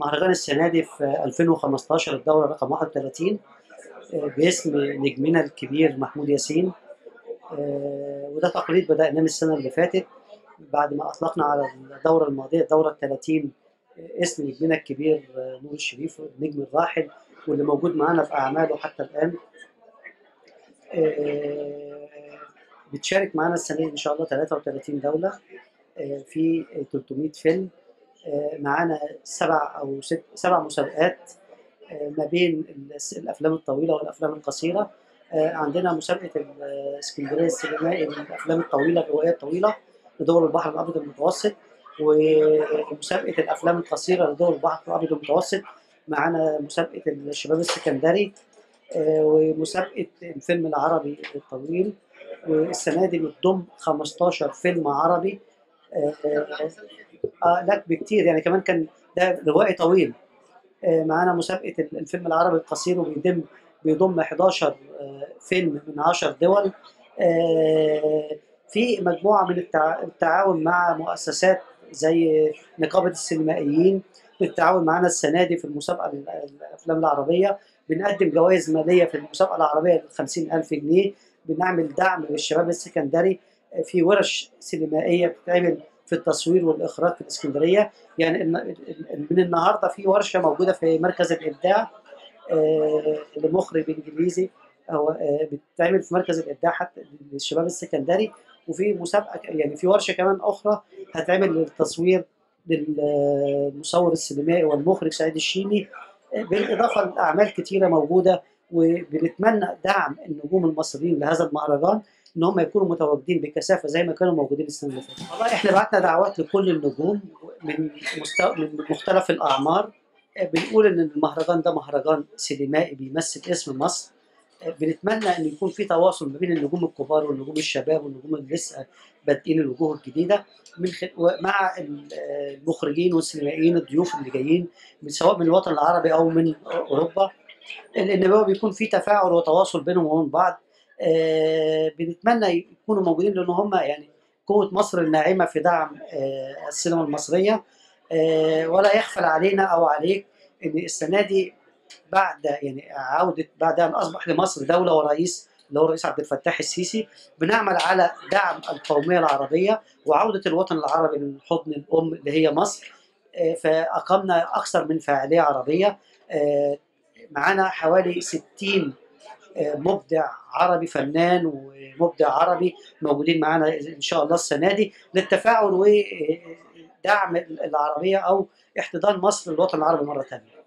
مهرجان السنة دي في 2015 الدورة رقم 31 آه، باسم نجمنا الكبير محمود ياسين. آه، وده تقليد بدأناه من السنة اللي فاتت بعد ما أطلقنا على الدورة الماضية الدورة ال 30 آه، اسم نجمنا الكبير نور الشريف النجم الراحل واللي موجود معانا في أعماله حتى الآن. آه، بتشارك معانا السنة دي إن شاء الله 33 دولة آه، في 300 فيلم. معانا سبع أو ست سبع مسابقات آه، ما بين الأفلام الطويلة والأفلام القصيرة. آه، عندنا مسابقة الإسكندرية السينمائي للأفلام الطويلة الروايات الطويلة لدول البحر الأبيض المتوسط ومسابقة الأفلام القصيرة لدول البحر الأبيض المتوسط. معانا مسابقة الشباب السكندري آه، ومسابقة الفيلم العربي الطويل. والسنة دي بتضم 15 فيلم عربي. آه، لا بكتير. يعني كمان كان ده روائي طويل. آه، معانا مسابقة الفيلم العربي القصير وبيضم بيضم 11 آه، فيلم من 10 دول. آه، في مجموعة من التع- التعاون مع مؤسسات زي نقابة السينمائيين. بالتعاون معنا السنة دي في المسابقة ال- الأفلام العربية. بنقدم جوائز مالية في المسابقة العربية 50 ألف جنيه. بنعمل دعم للشباب السكندري. آه، في ورش سينمائية بتتعمل في التصوير والإخراج في الإسكندرية. يعني من النهارده في ورشة موجودة في مركز الإبداع آه، لمخرج إنجليزي. هو آه، بتتعمل في مركز الإبداع حتى للشباب السكندري. وفي مسابقة يعني في ورشة كمان أخرى هتعمل للتصوير للمصور السينمائي والمخرج سعيد الشيمي آه، بالإضافة لأعمال كتيرة موجودة وبنتمنى دعم النجوم المصريين لهذا المهرجان. إن هم يكونوا متواجدين بكثافة زي ما كانوا موجودين السنة اللي فاتت. والله إحنا بعتنا دعوات لكل النجوم من مستوى من مختلف الأعمار. بنقول إن المهرجان ده مهرجان سينمائي بيمثل اسم مصر. بنتمنى إن يكون في تواصل ما بين النجوم الكبار والنجوم الشباب والنجوم اللي لسه بادئين الوجوه الجديدة. من خ... مع المخرجين والسينمائيين الضيوف اللي جايين من سواء من الوطن العربي أو من أوروبا. لأن بيكون في تفاعل وتواصل بينهم وبين بعض. بنتمنى يكونوا موجودين لأن هم يعني قوة مصر الناعمة في دعم آه، السينما المصرية. آه، ولا يخفى علينا أو عليك إن السنة دي بعد يعني عودة بعد أن أصبح لمصر دولة ورئيس اللي هو الرئيس عبد الفتاح السيسي بنعمل على دعم القومية العربية وعودة الوطن العربي للحضن الأم اللي هي مصر. آه، فأقمنا أكثر من فاعلية عربية. آه، معانا حوالي 60 آه، مبدع عربي فنان ومبدع عربي موجودين معانا إن شاء الله السنة دي للتفاعل ودعم العربية أو احتضان مصر للوطن العربي مرة ثانية